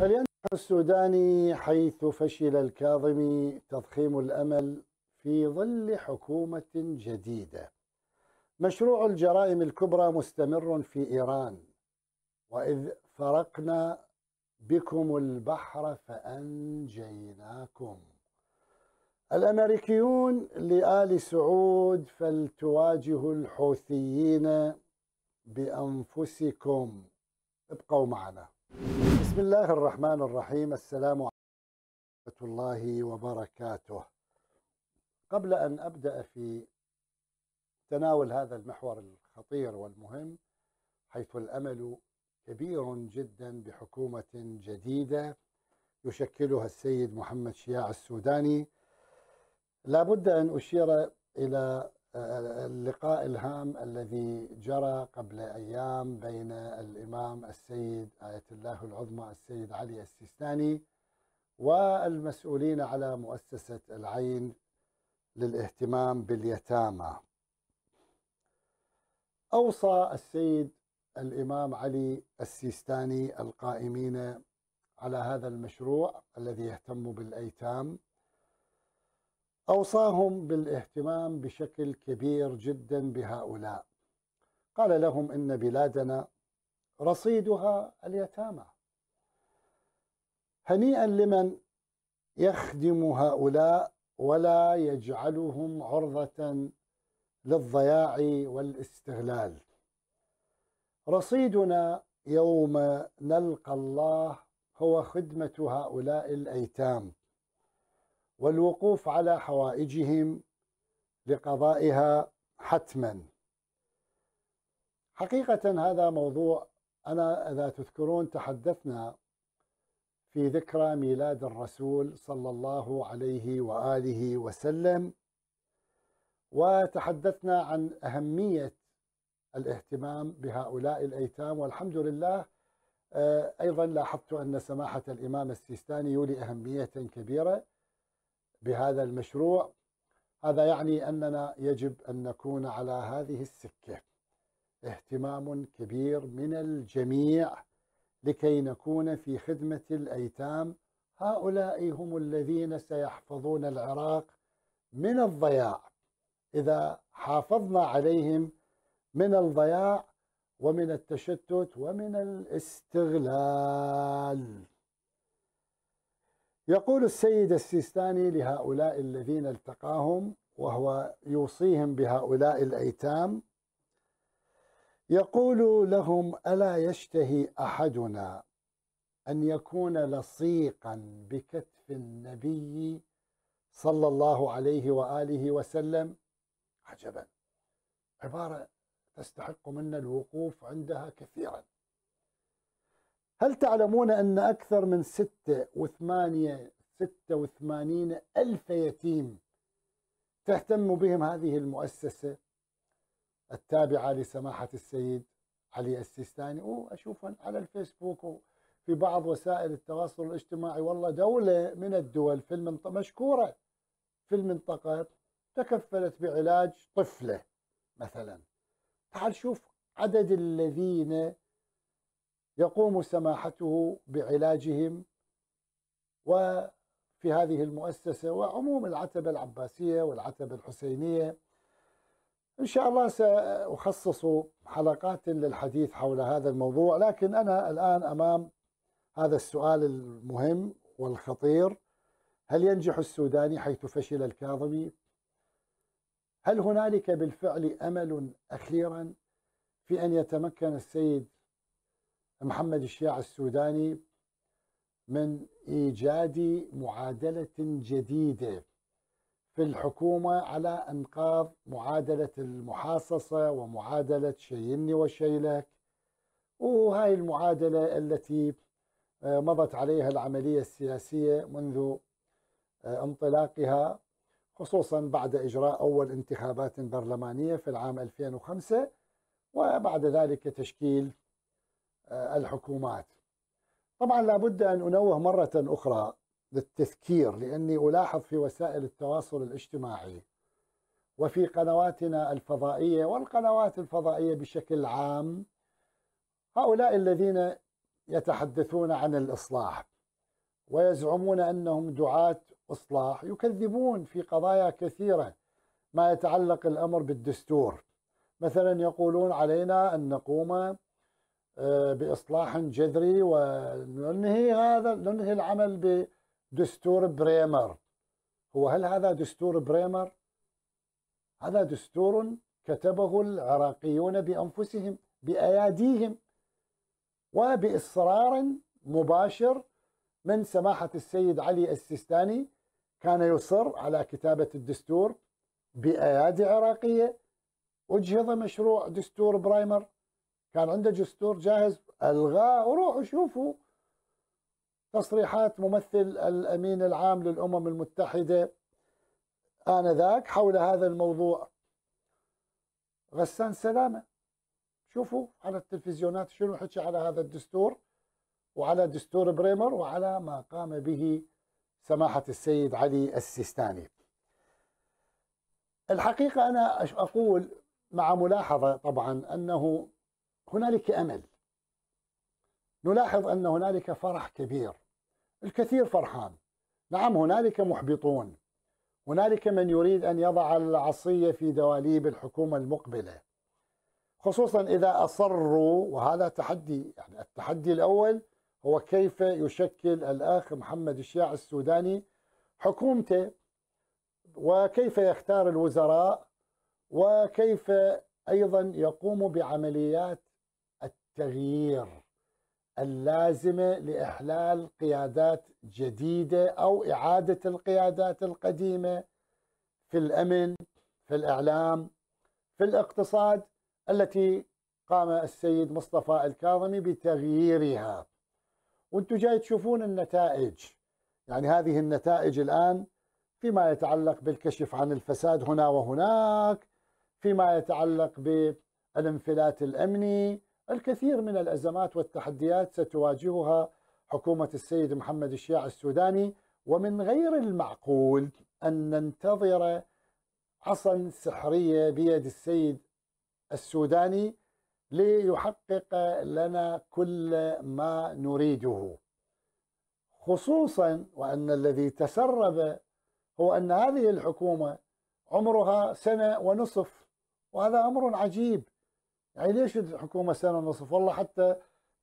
فلينجح السوداني حيث فشل الكاظمي تضخيم الأمل في ظل حكومة جديدة. مشروع الجرائم الكبرى مستمر في إيران وإذ فرقنا بكم البحر فأنجيناكم. الأمريكيون لآل سعود فلتواجهوا الحوثيين بأنفسكم ابقوا معنا. بسم الله الرحمن الرحيم السلام عليكم ورحمة الله وبركاته قبل أن أبدأ في تناول هذا المحور الخطير والمهم حيث الأمل كبير جدا بحكومة جديدة يشكلها السيد محمد شياع السوداني لا بد أن أشير إلى اللقاء الهام الذي جرى قبل أيام بين الإمام السيد آية الله العظمى السيد علي السيستاني والمسؤولين على مؤسسة العين للاهتمام باليتامى. أوصى السيد الإمام علي السيستاني القائمين على هذا المشروع الذي يهتم بالأيتام أوصاهم بالاهتمام بشكل كبير جدا بهؤلاء. قال لهم إن بلادنا رصيدها اليتامى. هنيئا لمن يخدم هؤلاء ولا يجعلهم عرضة للضياع والاستغلال رصيدنا يوم نلقى الله هو خدمة هؤلاء الأيتام. والوقوف على حوائجهم لقضائها حتما. حقيقة هذا موضوع أنا إذا تذكرون تحدثنا في ذكرى ميلاد الرسول صلى الله عليه وآله وسلم وتحدثنا عن أهمية الاهتمام بهؤلاء الأيتام. والحمد لله آه، أيضا لاحظت أن سماحة الإمام السيستاني يولي أهمية كبيرة. بهذا المشروع هذا يعني أننا يجب أن نكون على هذه السكة. اهتمام كبير من الجميع لكي نكون في خدمة الأيتام. هؤلاء هم الذين سيحفظون العراق من الضياع. إذا حافظنا عليهم من الضياع ومن التشتت ومن الاستغلال. يقول السيد السيستاني لهؤلاء الذين التقاهم وهو يوصيهم بهؤلاء الأيتام يقول لهم ألا يشتهي أحدنا أن يكون لصيقا بكتف النبي صلى الله عليه وآله وسلم؟ عجبا. عبارة تستحق منا الوقوف عندها كثيرا. هل تعلمون أن أكثر من ستة وثمانية ستة وثمانين ألف يتيم تهتم بهم هذه المؤسسة؟ التابعة لسماحة السيد علي السيستاني. وأشوفهم على الفيسبوك وفي بعض وسائل التواصل الاجتماعي. والله دولة من الدول في المنطقة مشكورة في المنطقة تكفلت بعلاج طفلة مثلا. تعال شوف عدد الذين يقوم سماحته بعلاجهم وفي هذه المؤسسة وعموم العتبة العباسية والعتبة الحسينية. إن شاء الله سأخصص حلقات للحديث حول هذا الموضوع لكن أنا الآن أمام هذا السؤال المهم والخطير. هل ينجح السوداني حيث فشل الكاظمي؟ هل هنالك بالفعل أمل أخيرا في أن يتمكن السيد محمد الشياع السوداني من إيجاد معادلة جديدة في الحكومة على أنقاض معادلة المحاصصة ومعادلة شيني وشيلك. وهاي المعادلة التي آه، مضت عليها العملية السياسية منذ آه، انطلاقها خصوصا بعد إجراء أول انتخابات برلمانية في العام 2005 وبعد ذلك تشكيل الحكومات. طبعا لابد أن أنوه مرة أخرى للتذكير لأني ألاحظ في وسائل التواصل الاجتماعي وفي قنواتنا الفضائية والقنوات الفضائية بشكل عام هؤلاء الذين يتحدثون عن الإصلاح ويزعمون أنهم دعاة إصلاح يكذبون في قضايا كثيرة ما يتعلق الأمر بالدستور. مثلا يقولون علينا أن نقوم آه، بإصلاح جذري وننهي هذا ننهي العمل بدستور بريمر. هو هل هذا دستور بريمر؟ هذا دستور كتبه العراقيون بأنفسهم بأياديهم وبإصرار مباشر من سماحة السيد علي السيستاني كان يصر على كتابة الدستور بأيادي عراقية. أجهض مشروع دستور برايمر. كان عنده دستور جاهز ألغاه وروحوا شوفوا تصريحات ممثل الأمين العام للأمم المتحدة آنذاك حول هذا الموضوع. غسان سلامة. شوفوا على التلفزيونات شنو حكي على هذا الدستور وعلى دستور بريمر وعلى ما قام به سماحة السيد علي السيستاني. الحقيقة أنا أقول مع ملاحظة طبعا أنه هنالك أمل. نلاحظ أن هنالك فرح كبير. الكثير فرحان. نعم هنالك محبطون. هنالك من يريد أن يضع العصية في دواليب الحكومة المقبلة. خصوصا إذا أصروا وهذا تحدي يعني التحدي الأول هو كيف يشكل الأخ محمد الشيع السوداني حكومته وكيف يختار الوزراء وكيف أيضا يقوم بعمليات التغيير اللازمة لإحلال قيادات جديدة أو إعادة القيادات القديمة في الأمن في الإعلام في الاقتصاد التي قام السيد مصطفى الكاظمي بتغييرها. وأنتم جاي تشوفون النتائج. يعني هذه النتائج الآن فيما يتعلق بالكشف عن الفساد هنا وهناك فيما يتعلق بالانفلات الأمني الكثير من الأزمات والتحديات ستواجهها حكومة السيد محمد الشيع السوداني ومن غير المعقول أن ننتظر عصا سحرية بيد السيد السوداني ليحقق لنا كل ما نريده. خصوصا وأن الذي تسرب هو أن هذه الحكومة عمرها سنة ونصف وهذا أمر عجيب. يعني ليش الحكومة سنة ونصف؟ والله حتى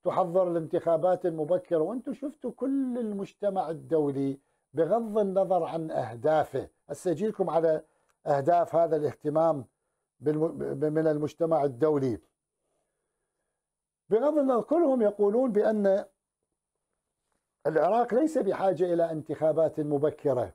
تحضر الانتخابات المبكرة وأنتم شفتوا كل المجتمع الدولي بغض النظر عن أهدافه. أسجيلكم على أهداف هذا الاهتمام من المجتمع الدولي. بغض النظر كلهم يقولون بأن العراق ليس بحاجة إلى انتخابات مبكرة.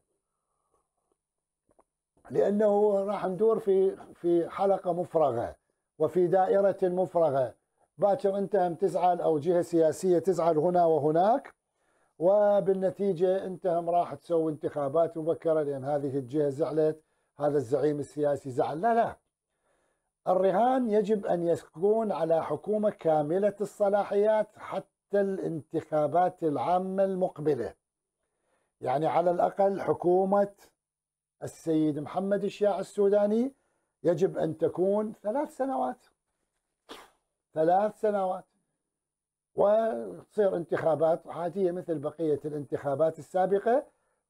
لأنه راح ندور في في حلقة مفرغة. وفي دائرة مفرغة. باكر أنت هم تزعل أو جهة سياسية تزعل هنا وهناك وبالنتيجة أنت هم راح تسوي انتخابات مبكرة لأن هذه الجهة زعلت هذا الزعيم السياسي زعل. لا لا. الرهان يجب أن يكون على حكومة كاملة الصلاحيات حتى الانتخابات العامة المقبلة. يعني على الأقل حكومة السيد محمد الشياع السوداني يجب أن تكون ثلاث سنوات. ثلاث سنوات. وتصير انتخابات عادية مثل بقية الانتخابات السابقة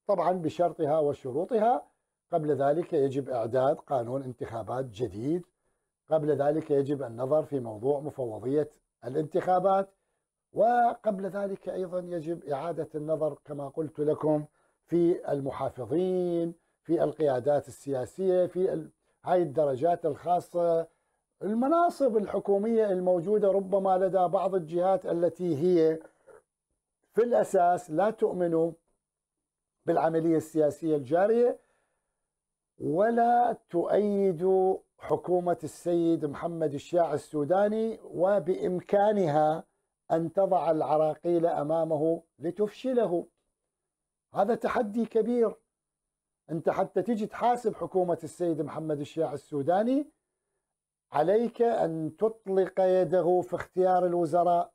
طبعا بشرطها وشروطها. قبل ذلك يجب إعداد قانون انتخابات جديد. قبل ذلك يجب النظر في موضوع مفوضية الانتخابات. وقبل ذلك أيضا يجب إعادة النظر كما قلت لكم في المحافظين في القيادات السياسية في هاي الدرجات الخاصة. المناصب الحكومية الموجودة ربما لدى بعض الجهات التي هي في الأساس لا تؤمن بالعملية السياسية الجارية ولا تؤيد حكومة السيد محمد الشياع السوداني وبإمكانها أن تضع العراقيل أمامه لتفشله. هذا تحدي كبير. أنت حتى تجي تحاسب حكومة السيد محمد الشياع السوداني عليك أن تطلق يده في اختيار الوزراء.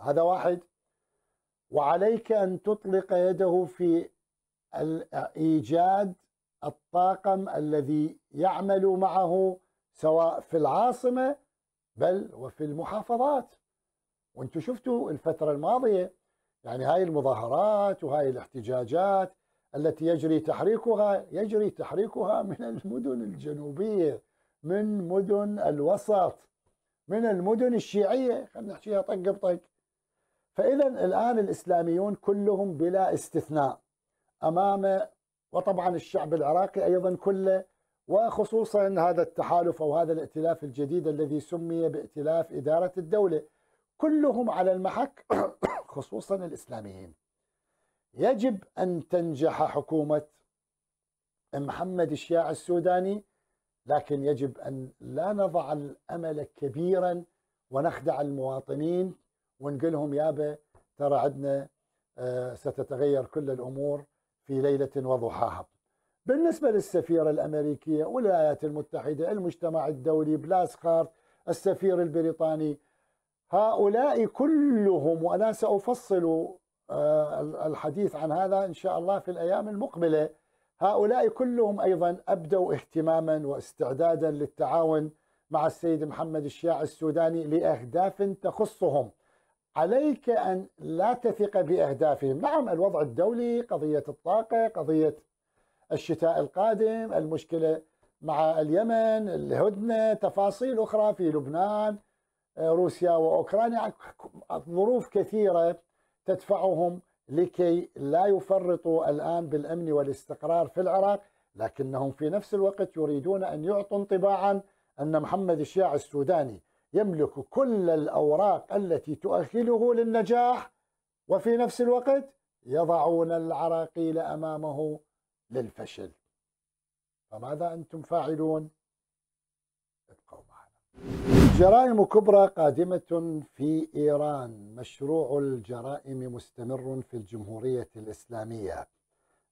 هذا واحد. وعليك أن تطلق يده في إيجاد الطاقم الذي يعمل معه سواء في العاصمة بل وفي المحافظات. وأنتم شفتوا الفترة الماضية يعني هاي المظاهرات وهاي الاحتجاجات التي يجري تحريكها يجري تحريكها من المدن الجنوبية من مدن الوسط من المدن الشيعية. خلينا نحكيها طق بطق. فإذا الآن الإسلاميون كلهم بلا استثناء أمام وطبعا الشعب العراقي أيضا كله وخصوصا هذا التحالف أو هذا الائتلاف الجديد الذي سمي بائتلاف إدارة الدولة. كلهم على المحك خصوصا الإسلاميين. يجب أن تنجح حكومة محمد الشياع السوداني لكن يجب أن لا نضع الأمل كبيرا ونخدع المواطنين ونقول لهم يابا ترى عندنا آه، ستتغير كل الأمور في ليلة وضحاها. بالنسبة للسفيرة الأمريكية والولايات المتحدة المجتمع الدولي بلاسخارت السفير البريطاني هؤلاء كلهم وأنا سأفصل الحديث عن هذا إن شاء الله في الأيام المقبلة. هؤلاء كلهم أيضا أبدوا اهتماما واستعدادا للتعاون مع السيد محمد الشياع السوداني لأهداف تخصهم. عليك أن لا تثق بأهدافهم. نعم الوضع الدولي قضية الطاقة قضية الشتاء القادم المشكلة مع اليمن الهدنة تفاصيل أخرى في لبنان روسيا وأوكرانيا. ظروف كثيرة. تدفعهم لكي لا يفرطوا الآن بالأمن والاستقرار في العراق لكنهم في نفس الوقت يريدون أن يعطوا انطباعا أن محمد الشياع السوداني يملك كل الأوراق التي تؤهله للنجاح وفي نفس الوقت يضعون العراقيل أمامه للفشل فماذا أنتم فاعلون؟ ابقوا معنا جرائم كبرى قادمة في إيران. مشروع الجرائم مستمر في الجمهورية الإسلامية.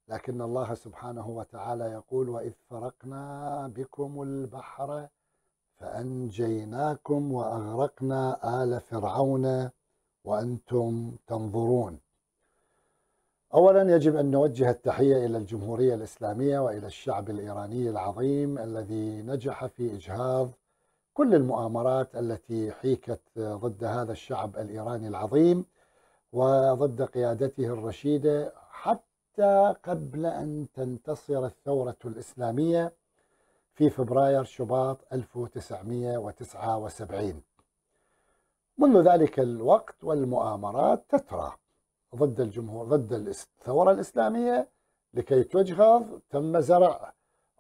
لكن الله سبحانه وتعالى يقول وإذ فرقنا بكم البحر فأنجيناكم وأغرقنا آل فرعون وأنتم تنظرون. أولا يجب أن نوجه التحية إلى الجمهورية الإسلامية وإلى الشعب الإيراني العظيم الذي نجح في إجهاض كل المؤامرات التي حيكت ضد هذا الشعب الإيراني العظيم وضد قيادته الرشيدة حتى قبل أن تنتصر الثورة الإسلامية في فبراير شباط 1979 منذ ذلك الوقت والمؤامرات تترى ضد الجمهور ضد الثورة الإسلامية لكي تجهض تم زرع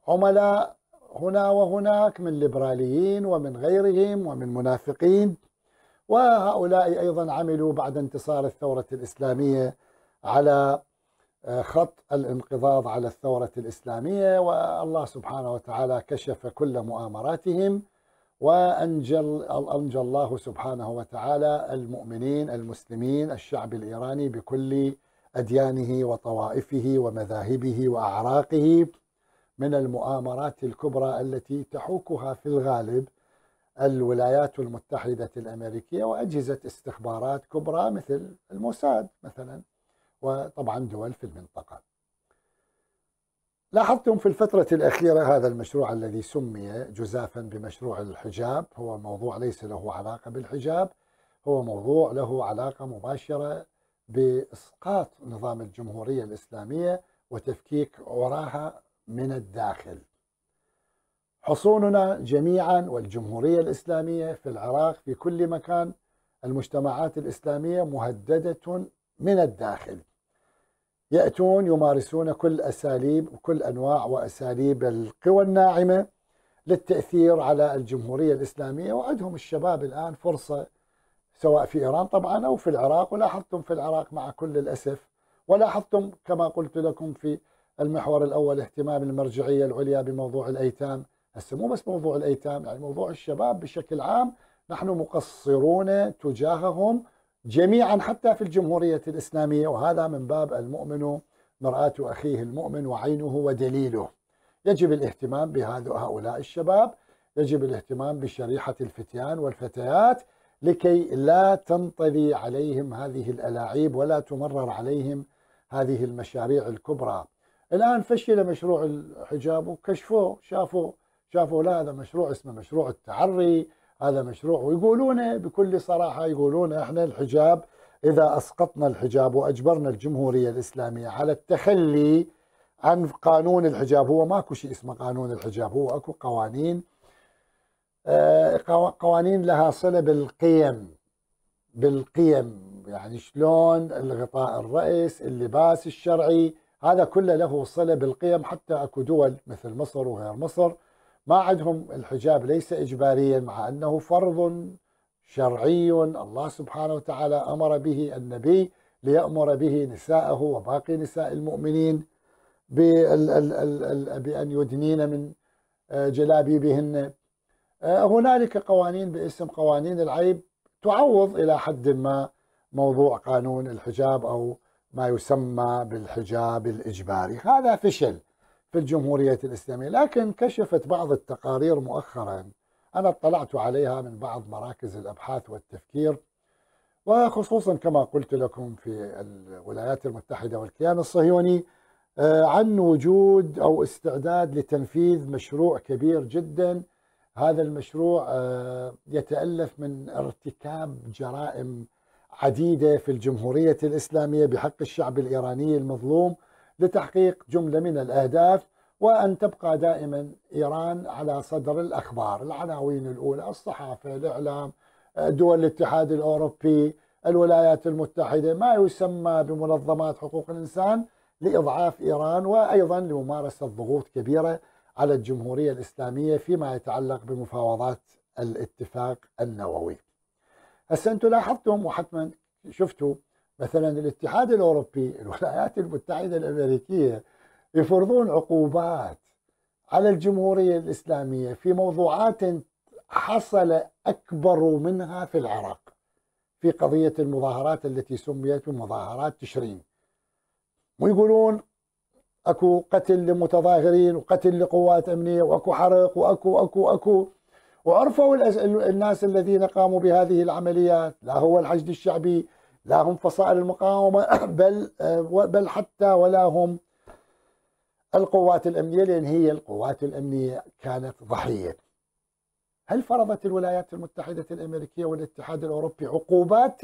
عملاء هنا وهناك من ليبراليين ومن غيرهم ومن منافقين وهؤلاء أيضا عملوا بعد انتصار الثورة الإسلامية على آه، خط الانقضاض على الثورة الإسلامية والله سبحانه وتعالى كشف كل مؤامراتهم وأنجى أنجى الله سبحانه وتعالى المؤمنين المسلمين الشعب الإيراني بكل أديانه وطوائفه ومذاهبه وأعراقه. من المؤامرات الكبرى التي تحوكها في الغالب الولايات المتحدة الأمريكية وأجهزة استخبارات كبرى مثل الموساد مثلا وطبعا دول في المنطقة. لاحظتم في الفترة الأخيرة هذا المشروع الذي سمي جزافا بمشروع الحجاب. هو موضوع ليس له علاقة بالحجاب هو موضوع له علاقة مباشرة بإسقاط نظام الجمهورية الإسلامية وتفكيك عراها من الداخل. حصوننا جميعا والجمهورية الإسلامية في العراق في كل مكان المجتمعات الإسلامية مهددة من الداخل. يأتون يمارسون كل أساليب وكل أنواع وأساليب القوى الناعمة للتأثير على الجمهورية الإسلامية وعندهم الشباب الآن فرصة سواء في إيران طبعا أو في العراق ولاحظتم في العراق مع كل الأسف ولاحظتم كما قلت لكم في المحور الأول اهتمام المرجعية العليا بموضوع الأيتام. هسه مو بس موضوع الأيتام يعني موضوع الشباب بشكل عام نحن مقصرون تجاههم جميعا حتى في الجمهورية الإسلامية وهذا من باب المؤمن مرآة أخيه المؤمن وعينه ودليله. يجب الاهتمام بهذا هؤلاء الشباب يجب الاهتمام بشريحة الفتيان والفتيات لكي لا تنطلي عليهم هذه الألاعيب ولا تمرر عليهم هذه المشاريع الكبرى. الآن فشل مشروع الحجاب وكشفوه شافوا شافوا لا هذا مشروع اسمه مشروع التعري هذا مشروع ويقولون بكل صراحة يقولون إحنا الحجاب إذا أسقطنا الحجاب وأجبرنا الجمهورية الإسلامية على التخلي عن قانون الحجاب هو ماكو شيء اسمه قانون الحجاب هو أكو قوانين. آه، قوانين لها صلة بالقيم بالقيم يعني شلون الغطاء الرأس اللباس الشرعي هذا كله له صلة بالقيم حتى أكو دول مثل مصر وغير مصر ما عندهم الحجاب ليس إجباريا مع أنه فرض شرعي الله سبحانه وتعالى أمر به النبي ليأمر به نساءه وباقي نساء المؤمنين بأن يدنين من آه، جلابيبهن. آه، هنالك قوانين باسم قوانين العيب تعوض إلى حد ما موضوع قانون الحجاب أو ما يسمى بالحجاب الإجباري. هذا فشل في الجمهورية الإسلامية لكن كشفت بعض التقارير مؤخرا. أنا اطلعت عليها من بعض مراكز الأبحاث والتفكير وخصوصا كما قلت لكم في الولايات المتحدة والكيان الصهيوني آه، عن وجود أو استعداد لتنفيذ مشروع كبير جدا. هذا المشروع آه، يتألف من ارتكاب جرائم عديدة في الجمهورية الإسلامية بحق الشعب الإيراني المظلوم لتحقيق جملة من الأهداف وأن تبقى دائما إيران على صدر الأخبار العناوين الأولى الصحافة الإعلام دول الاتحاد الأوروبي الولايات المتحدة ما يسمى بمنظمات حقوق الإنسان لإضعاف إيران وأيضا لممارسة ضغوط كبيرة على الجمهورية الإسلامية فيما يتعلق بمفاوضات الاتفاق النووي. هسه أنتم لاحظتم وحتما شفتوا مثلا الاتحاد الأوروبي الولايات المتحدة الأمريكية يفرضون عقوبات على الجمهورية الإسلامية في موضوعات حصل أكبر منها في العراق في قضية المظاهرات التي سميت بمظاهرات تشرين. ويقولون أكو قتل لمتظاهرين وقتل لقوات أمنية وأكو حرق وأكو أكو أكو. وعرفوا الناس الذين قاموا بهذه العمليات لا هو الحشد الشعبي لا هم فصائل المقاومة بل بل حتى ولا هم القوات الأمنية لأن هي القوات الأمنية كانت ضحية. هل فرضت الولايات المتحدة الأمريكية والاتحاد الأوروبي عقوبات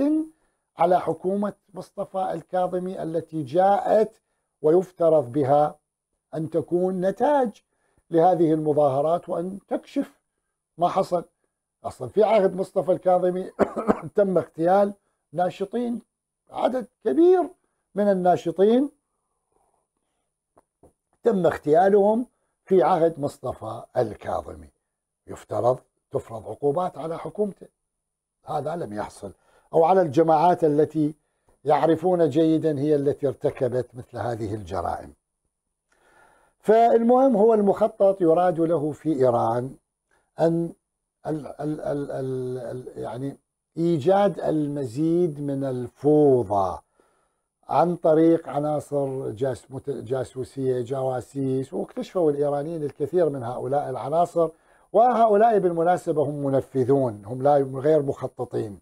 على حكومة مصطفى الكاظمي التي جاءت ويفترض بها أن تكون نتاج لهذه المظاهرات وأن تكشف ما حصل. أصلا في عهد مصطفى الكاظمي تم اغتيال ناشطين عدد كبير من الناشطين تم اغتيالهم في عهد مصطفى الكاظمي. يفترض تفرض عقوبات على حكومته. هذا لم يحصل. أو على الجماعات التي يعرفون جيدا هي التي ارتكبت مثل هذه الجرائم. فالمهم هو المخطط يراد له في إيران أن ال ال ال ال يعني إيجاد المزيد من الفوضى عن طريق عناصر جاسوسية جواسيس واكتشفوا الإيرانيين الكثير من هؤلاء العناصر وهؤلاء بالمناسبة هم منفذون هم لا غير مخططين.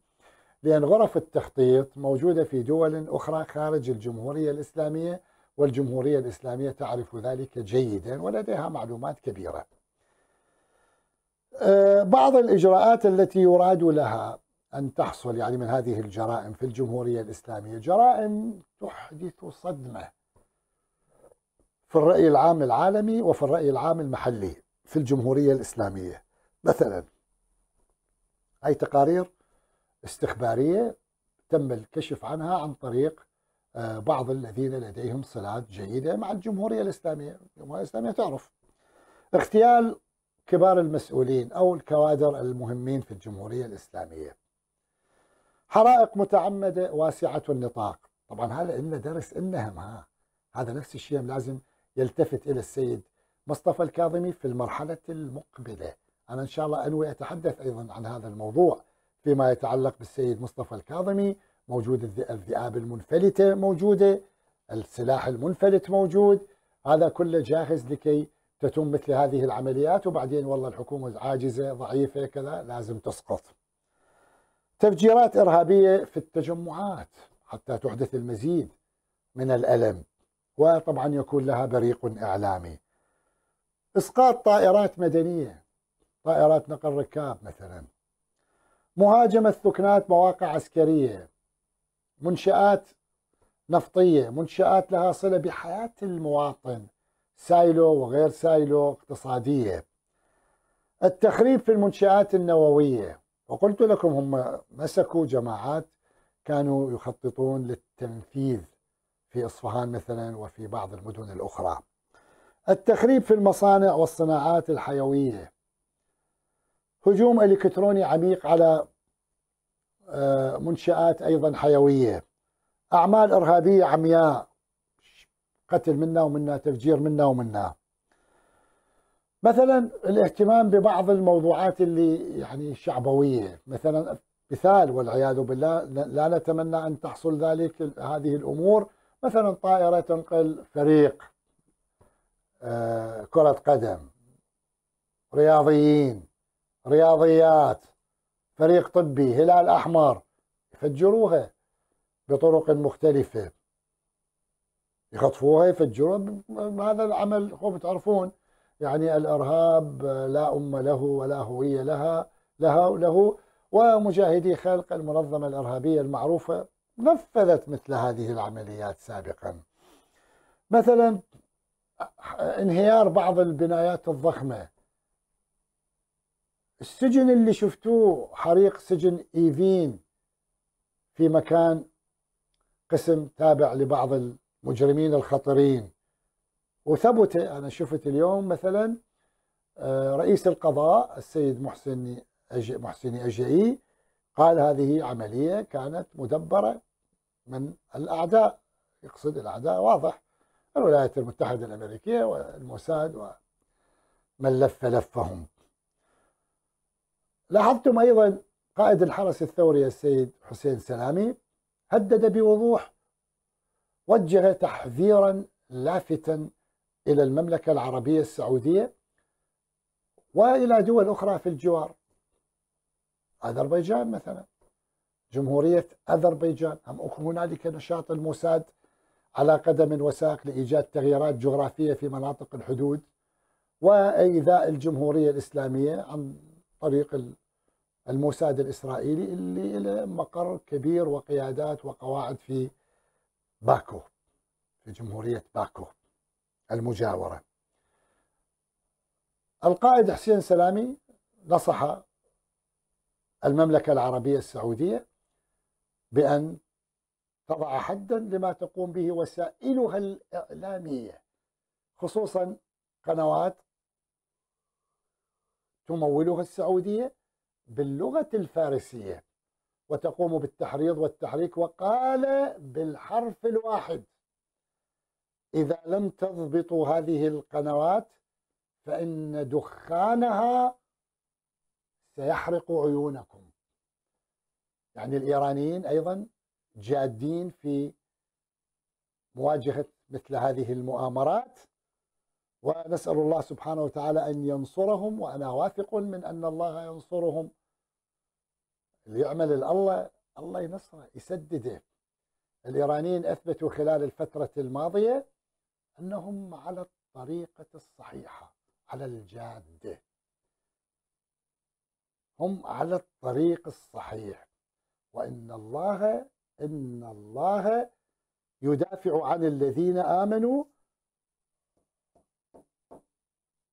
لأن غرف التخطيط موجودة في دول أخرى خارج الجمهورية الإسلامية والجمهورية الإسلامية تعرف ذلك جيدا ولديها معلومات كبيرة. أه، بعض الإجراءات التي يراد لها أن تحصل يعني من هذه الجرائم في الجمهورية الإسلامية. جرائم تحدث صدمة في الرأي العام العالمي وفي الرأي العام المحلي في الجمهورية الإسلامية. مثلا هاي تقارير استخبارية تم الكشف عنها عن طريق آه، بعض الذين لديهم صلات جيدة مع الجمهورية الإسلامية. الجمهورية الإسلامية تعرف. اغتيال كبار المسؤولين أو الكوادر المهمين في الجمهورية الإسلامية. حرائق متعمدة واسعة النطاق. طبعا هذا إنه درس إنهم ها هذا نفس الشيء لازم يلتفت إلى السيد مصطفى الكاظمي في المرحلة المقبلة. أنا إن شاء الله أنوي أتحدث أيضا عن هذا الموضوع فيما يتعلق بالسيد مصطفى الكاظمي. موجود الذئاب المنفلتة موجودة السلاح المنفلت موجود. هذا كله جاهز لكي تتم مثل هذه العمليات وبعدين والله الحكومة عاجزة ضعيفة كذا لازم تسقط. تفجيرات إرهابية في التجمعات حتى تحدث المزيد من الألم وطبعا يكون لها بريق إعلامي. إسقاط طائرات مدنية طائرات نقل ركاب مثلا. مهاجمة ثكنات مواقع عسكرية منشآت نفطية منشآت لها صلة بحياة المواطن. سايلو وغير سايلو اقتصادية التخريب في المنشآت النووية وقلت لكم هم مسكوا جماعات كانوا يخططون للتنفيذ في إصفهان مثلا وفي بعض المدن الأخرى. التخريب في المصانع والصناعات الحيوية. هجوم إلكتروني عميق على آه، منشآت أيضا حيوية. أعمال إرهابية عمياء قتل منا ومنا تفجير منا ومنا. مثلا الاهتمام ببعض الموضوعات اللي يعني شعبوية. مثلا مثال والعياذ بالله لا نتمنى أن تحصل ذلك هذه الأمور. مثلا طائرة تنقل فريق آه، كرة قدم. رياضيين رياضيات فريق طبي هلال أحمر. يفجروها بطرق مختلفة. يخطفوها يفجروها هذا العمل هو تعرفون يعني الإرهاب لا أم له ولا هوية لها لها له ومجاهدي خلق المنظمة الإرهابية المعروفة نفذت مثل هذه العمليات سابقا. مثلا انهيار بعض البنايات الضخمة. السجن اللي شفتوه حريق سجن إيفين في مكان قسم تابع لبعض المجرمين الخطرين. وثبت أنا شفت اليوم مثلا آه، رئيس القضاء السيد محسن محسني أجئي قال هذه عملية كانت مدبرة من الأعداء. يقصد الأعداء واضح. الولايات المتحدة الأمريكية والموساد ومن لف لفهم لاحظتم أيضا قائد الحرس الثوري السيد حسين سلامي هدد بوضوح وجه تحذيرا لافتا إلى المملكة العربية السعودية وإلى دول أخرى في الجوار. أذربيجان مثلا. جمهورية أذربيجان. أم هنالك نشاط الموساد على قدم وساق لإيجاد تغييرات جغرافية في مناطق الحدود وإيذاء الجمهورية الإسلامية عن طريق الموساد الإسرائيلي اللي له مقر كبير وقيادات وقواعد في باكو في جمهورية باكو المجاورة. القائد حسين سلامي نصح المملكة العربية السعودية بأن تضع حدا لما تقوم به وسائلها الإعلامية خصوصا قنوات تمولها السعودية باللغة الفارسية. وتقوم بالتحريض والتحريك وقال بالحرف الواحد. إذا لم تضبطوا هذه القنوات فإن دخانها سيحرق عيونكم. يعني الإيرانيين أيضا جادين في مواجهة مثل هذه المؤامرات ونسأل الله سبحانه وتعالى أن ينصرهم وأنا واثق من أن الله ينصرهم اللي يعمل الله الله ينصره يسدده. الإيرانيين أثبتوا خلال الفترة الماضية أنهم على الطريقة الصحيحة على الجادة. هم على الطريق الصحيح. وإن الله إن الله يدافع عن الذين آمنوا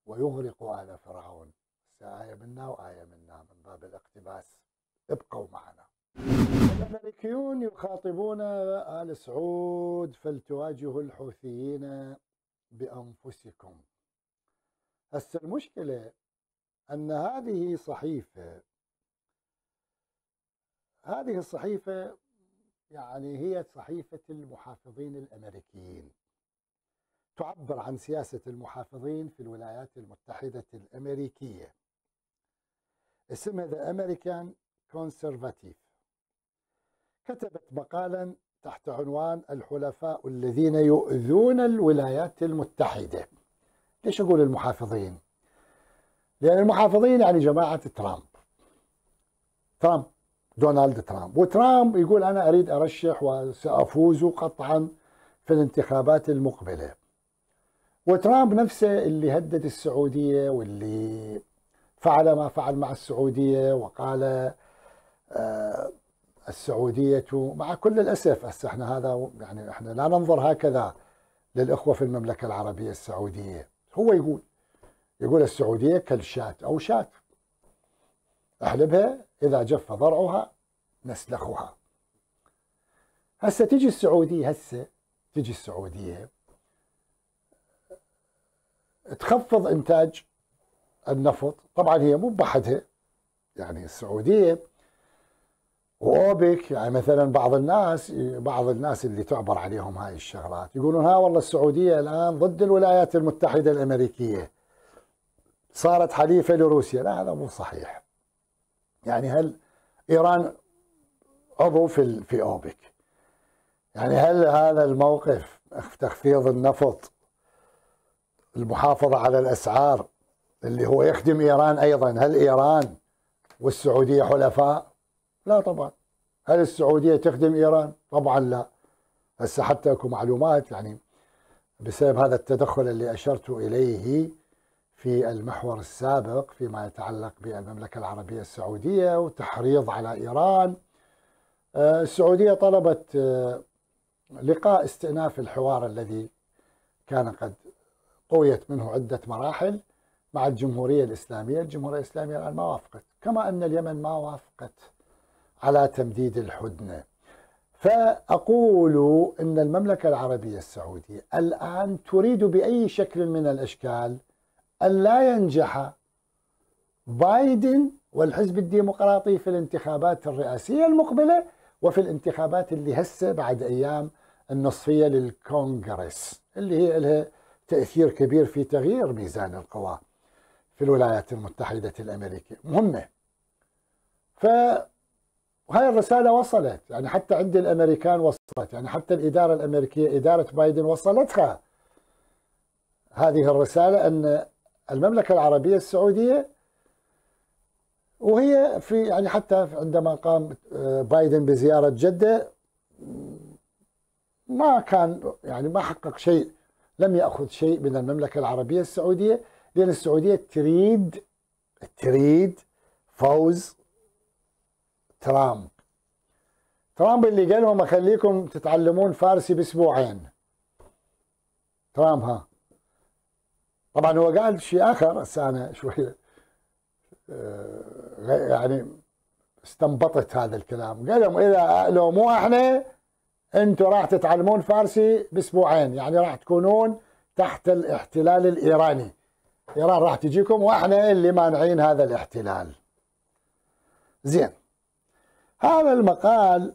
ويغرق آل فرعون. آية منا وآية منا من باب الاقتباس. ابقوا معنا. الأمريكيون يخاطبون آل سعود فلتواجهوا الحوثيين بأنفسكم. هسه المشكلة أن هذه صحيفة هذه الصحيفة يعني هي صحيفة المحافظين الأمريكيين. تعبر عن سياسة المحافظين في الولايات المتحدة الأمريكية. اسمها The American Conservative. كتبت مقالا تحت عنوان الحلفاء الذين يؤذون الولايات المتحدة. ليش أقول المحافظين؟ لأن المحافظين يعني جماعة ترامب. ترامب دونالد ترامب. وترامب يقول أنا أريد أرشح وسأفوز قطعا في الانتخابات المقبلة. وترامب نفسه اللي هدد السعودية واللي فعل ما فعل مع السعودية وقال السعودية مع كل الأسف هسه إحنا هذا يعني إحنا لا ننظر هكذا للإخوة في المملكة العربية السعودية. هو يقول يقول السعودية كالشاة أو شاة أحلبها إذا جف ضرعها نسلخها. هسه تجي السعودية هسه تجي السعودية. تخفض إنتاج النفط. طبعا هي مو بحدها يعني السعودية واوبك يعني مثلا بعض الناس بعض الناس اللي تعبر عليهم هاي الشغلات يقولون ها والله السعودية الآن ضد الولايات المتحدة الأمريكية. صارت حليفة لروسيا. لا هذا مو صحيح. يعني هل إيران عضو في في أوبك؟ يعني هل هذا الموقف تخفيض النفط المحافظة على الأسعار اللي هو يخدم إيران أيضا هل إيران والسعودية حلفاء؟ لا طبعا. هل السعودية تخدم إيران؟ طبعا لا. هسه حتى أكو معلومات يعني بسبب هذا التدخل اللي أشرت إليه في المحور السابق فيما يتعلق بالمملكة العربية السعودية وتحريض على إيران. آه، السعودية طلبت آه، لقاء استئناف الحوار الذي كان قد طويت منه عدة مراحل مع الجمهورية الإسلامية. الجمهورية الإسلامية الآن ما وافقت كما أن اليمن ما وافقت. على تمديد الحدنة فأقول أن المملكة العربية السعودية الآن تريد بأي شكل من الأشكال أن لا ينجح بايدن والحزب الديمقراطي في الانتخابات الرئاسية المقبلة وفي الانتخابات اللي هسه بعد أيام النصفية للكونغرس اللي هي لها تأثير كبير في تغيير ميزان القوى في الولايات المتحدة الأمريكية. مهمة. ف وهاي الرسالة وصلت. يعني حتى عند الأمريكان وصلت. يعني حتى الإدارة الأمريكية إدارة بايدن وصلتها. هذه الرسالة أن المملكة العربية السعودية وهي في يعني حتى عندما قام آه، بايدن بزيارة جدة ما كان يعني ما حقق شيء لم يأخذ شيء من المملكة العربية السعودية لأن السعودية تريد تريد فوز ترامب. ترامب اللي قال لهم أخليكم تتعلمون فارسي بأسبوعين. ترامب ها. طبعا هو قال شيء آخر بس أنا شوي آه، يعني استنبطت هذا الكلام. قال لهم إذا لو مو إحنا أنتم راح تتعلمون فارسي بأسبوعين. يعني راح تكونون تحت الاحتلال الإيراني. إيران راح تجيكم وإحنا اللي مانعين هذا الاحتلال. زين. هذا المقال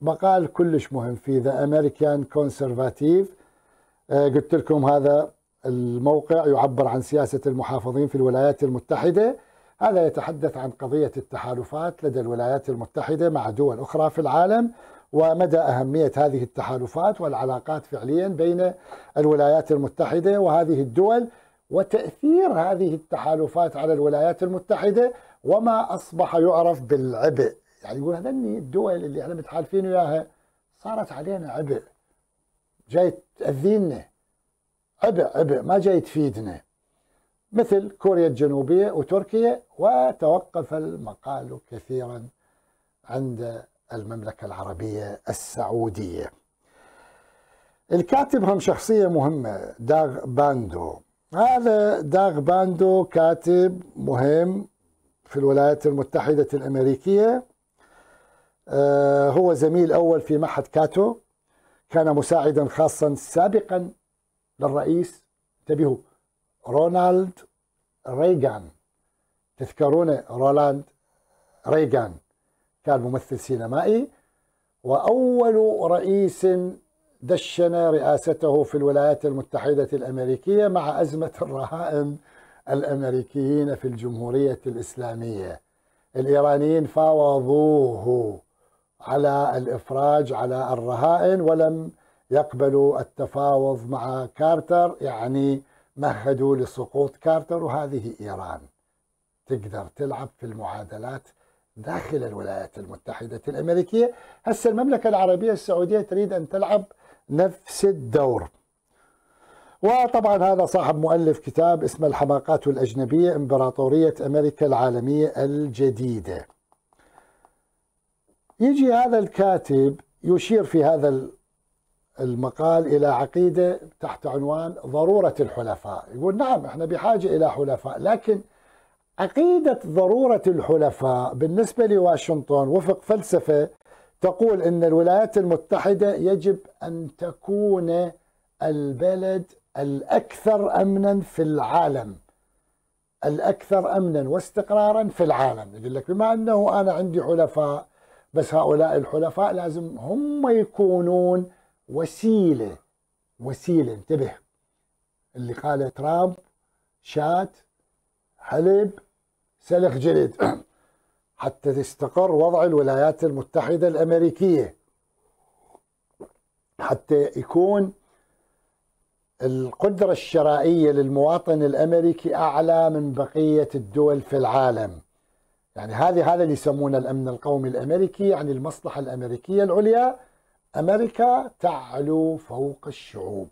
مقال كلش مهم في The American Conservative قلت لكم هذا الموقع يعبر عن سياسة المحافظين في الولايات المتحدة. هذا يتحدث عن قضية التحالفات لدى الولايات المتحدة مع دول أخرى في العالم ومدى أهمية هذه التحالفات والعلاقات فعليا بين الولايات المتحدة وهذه الدول وتأثير هذه التحالفات على الولايات المتحدة وما أصبح يعرف بالعبء. يعني يقول هذني الدول اللي إحنا متحالفين وياها صارت علينا عبء. جاي تأذينا عبء عبء ما جاي تفيدنا مثل كوريا الجنوبية وتركيا وتوقف المقال كثيرا عند المملكة العربية السعودية. الكاتب هم شخصية مهمة داغ باندو. هذا داغ باندو كاتب مهم في الولايات المتحدة الأمريكية. آه، هو زميل أول في معهد كاتو. كان مساعدا خاصا سابقا للرئيس. انتبهوا رونالد ريغان. تذكرون رولاند ريغان. كان ممثل سينمائي. وأول رئيس دشن رئاسته في الولايات المتحدة الأمريكية مع أزمة الرهائن الأمريكيين في الجمهورية الإسلامية. الإيرانيين فاوضوه. على الإفراج على الرهائن ولم يقبلوا التفاوض مع كارتر يعني مهدوا لسقوط كارتر. وهذه إيران تقدر تلعب في المعادلات داخل الولايات المتحدة الأمريكية. هسه المملكة العربية السعودية تريد أن تلعب نفس الدور. وطبعا هذا صاحب مؤلف كتاب اسمه الحماقات الأجنبية إمبراطورية أمريكا العالمية الجديدة. يجي هذا الكاتب يشير في هذا المقال إلى عقيدة تحت عنوان ضرورة الحلفاء. يقول نعم إحنا بحاجة إلى حلفاء لكن عقيدة ضرورة الحلفاء بالنسبة لواشنطن وفق فلسفة تقول إن الولايات المتحدة يجب أن تكون البلد الأكثر امنا في العالم. الأكثر امنا واستقرارا في العالم. يقول لك بما أنه أنا عندي حلفاء بس هؤلاء الحلفاء لازم هم يكونون وسيلة وسيلة. انتبه اللي قاله ترامب شات حلب سلخ جلد. حتى تستقر وضع الولايات المتحدة الأمريكية. حتى يكون القدرة الشرائية للمواطن الأمريكي أعلى من بقية الدول في العالم. يعني هذه هذا اللي يسمونه الأمن القومي الأمريكي يعني المصلحة الأمريكية العليا أمريكا تعلو فوق الشعوب.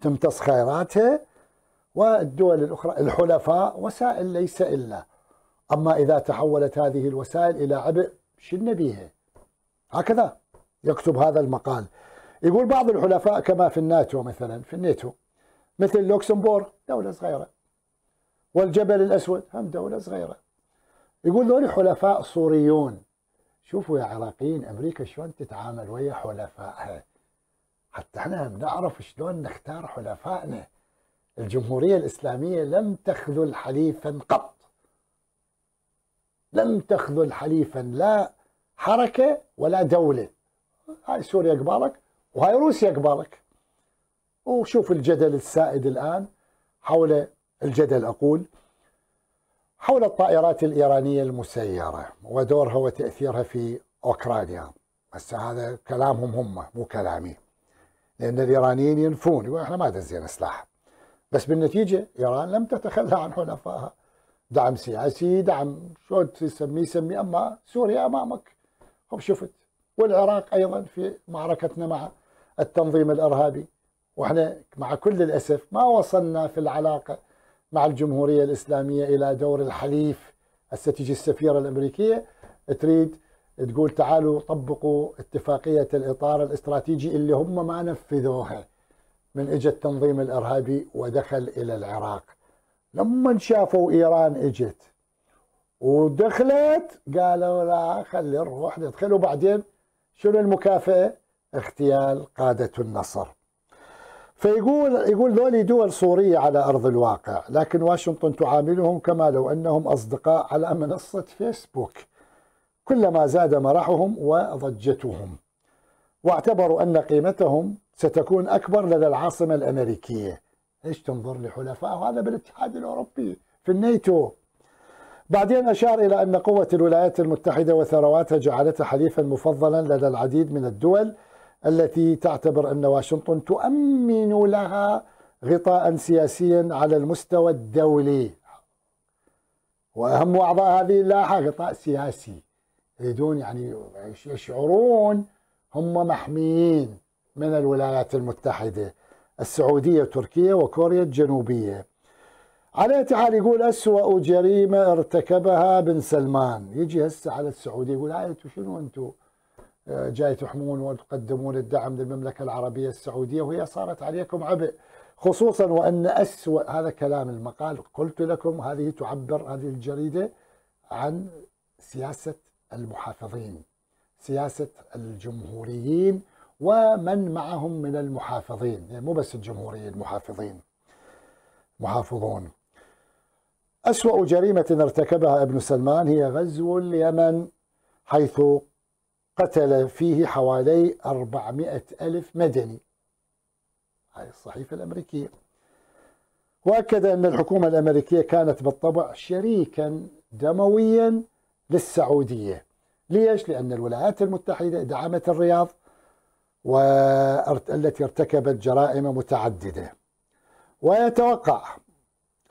تمتص خيراتها والدول الأخرى الحلفاء وسائل ليس إلا. أما إذا تحولت هذه الوسائل إلى عبء شن بيها هكذا يكتب هذا المقال. يقول بعض الحلفاء كما في الناتو مثلا في الناتو مثل لوكسمبورغ دولة صغيرة. والجبل الأسود هم دولة صغيرة. يقول ذولي حلفاء صوريون شوفوا يا عراقيين أمريكا شلون تتعامل ويا حلفائها؟ حتى إحنا نعرف شلون نختار حلفائنا. الجمهورية الإسلامية لم تخذل حليفا قط. لم تخذل حليفا لا حركة ولا دولة. هاي سوريا قبالك وهاي روسيا قبالك. وشوف الجدل السائد الآن حول الجدل. أقول حول الطائرات الإيرانية المسيرة ودورها وتأثيرها في أوكرانيا. بس هذا كلامهم هم مو كلامي. لأن الإيرانيين ينفون يقول إحنا ما دزينا سلاح. بس بالنتيجة إيران لم تتخلى عن حلفائها. دعم سياسي دعم شو تسميه سميه أما سوريا أمامك. هم شفت. والعراق أيضا في معركتنا مع التنظيم الإرهابي. وإحنا مع كل الأسف ما وصلنا في العلاقة مع الجمهورية الإسلامية إلى دور الحليف هسه تجي السفيرة الأمريكية تريد تقول تعالوا طبقوا اتفاقية الإطار الاستراتيجي اللي هم ما نفذوها من اجى التنظيم الإرهابي ودخل إلى العراق لما شافوا إيران إجت ودخلت قالوا لا خلي نروح ندخل وبعدين شنو المكافأة؟ اغتيال قادة النصر. فيقول يقول ذولي دول صوريه على أرض الواقع، لكن واشنطن تعاملهم كما لو أنهم أصدقاء على منصة فيسبوك. كلما زاد مرحهم وضجتهم. واعتبروا أن قيمتهم ستكون أكبر لدى العاصمة الأمريكية. إيش تنظر لحلفائه هذا بالاتحاد الأوروبي في الناتو بعدين أشار إلى أن قوة الولايات المتحدة وثرواتها جعلتها حليفا مفضلا لدى العديد من الدول التي تعتبر أن واشنطن تؤمن لها غطاء سياسيا على المستوى الدولي. وأهم اعضاء هذه اللاحة غطاء سياسي. يريدون يعني يشعرون هم محميين من الولايات المتحدة السعودية وتركيا وكوريا الجنوبية. على تعال يقول أسوأ جريمة ارتكبها بن سلمان. يجي هسه على السعودية يقول هاي شنو أنتم جاي تحمون وتقدمون الدعم للمملكة العربية السعودية وهي صارت عليكم عبء خصوصا وأن أسوأ هذا كلام المقال قلت لكم هذه تعبر هذه الجريدة عن سياسة المحافظين سياسة الجمهوريين ومن معهم من المحافظين يعني مو بس الجمهوريين المحافظين محافظون. أسوأ جريمة ارتكبها ابن سلمان هي غزو اليمن حيث قتل فيه حوالي أربعمائة ألف مدني. هذه الصحيفة الأمريكية. وأكد أن الحكومة الأمريكية كانت بالطبع شريكا دمويا للسعودية. ليش؟ لأن الولايات المتحدة دعمت الرياض والتي ارتكبت جرائم متعددة. ويتوقع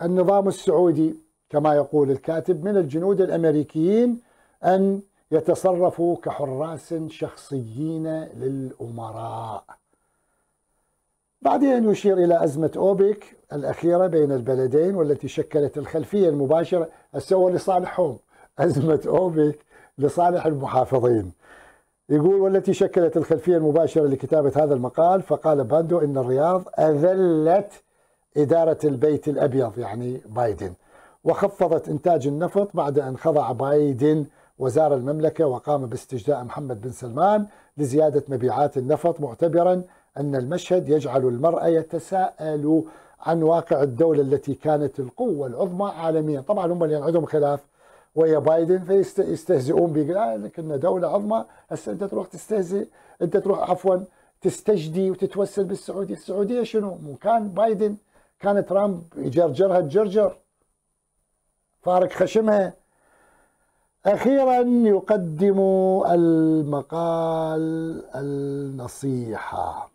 النظام السعودي كما يقول الكاتب من الجنود الأمريكيين أن يتصرفوا كحراس شخصيين للأمراء. بعدين يشير إلى أزمة أوبك الأخيرة بين البلدين والتي شكلت الخلفية المباشرة السوى لصالحهم. أزمة أوبك لصالح المحافظين. يقول والتي شكلت الخلفية المباشرة لكتابة هذا المقال فقال باندو إن الرياض أذلت إدارة البيت الأبيض يعني بايدن. وخفضت إنتاج النفط بعد أن خضع بايدن وزار المملكة وقام باستجداء محمد بن سلمان لزيادة مبيعات النفط معتبرا أن المشهد يجعل المرأة يتساءل عن واقع الدولة التي كانت القوة العظمى عالميا. طبعا هم اللي عندهم خلاف. ويا بايدن فيستهزئون بيقول كنا دولة عظمى. هسه أنت تروح تستهزئ أنت تروح عفوا تستجدي وتتوسل بالسعودية. السعودية شنو؟ مو كان بايدن كان ترامب يجرجرها تجرجر. فارق خشمها. أخيرا يقدم المقال النصيحة.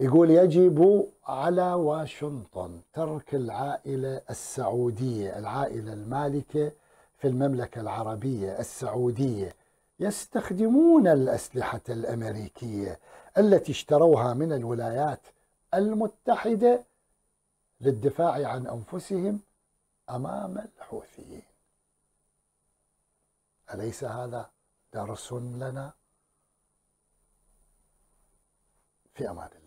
يقول يجب على واشنطن ترك العائلة السعودية العائلة المالكة في المملكة العربية السعودية يستخدمون الأسلحة الأمريكية التي اشتروها من الولايات المتحدة للدفاع عن أنفسهم أمام الحوثيين. أليس هذا درس لنا؟ في أمان الله.